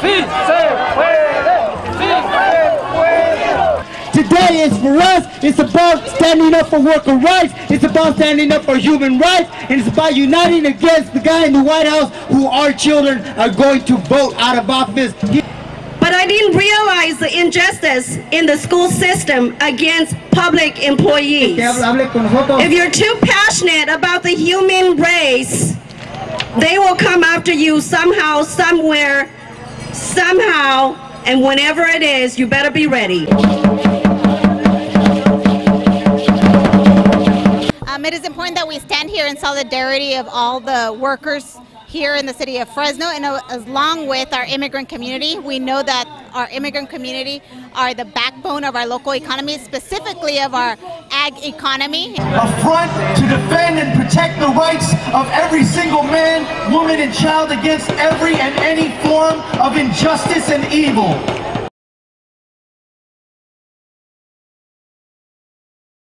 Sí se puede. Sí se puede. Today is for us. It's about standing up for worker rights. It's about standing up for human rights. And it's about uniting against the guy in the White House who our children are going to vote out of office. He- But I didn't realize the injustice in the school system against public employees. que hable hable con nosotros. If you're too passionate about the human race, they will come after you somehow, somewhere, somehow, and whenever it is, you better be ready. Um, it is important that we stand here in solidarity of all the workers here in the city of Fresno and uh, along with our immigrant community. We know that our immigrant community are the backbone of our local economy, specifically of our economy. a front to defend and protect the rights of every single man, woman, and child against every and any form of injustice and evil.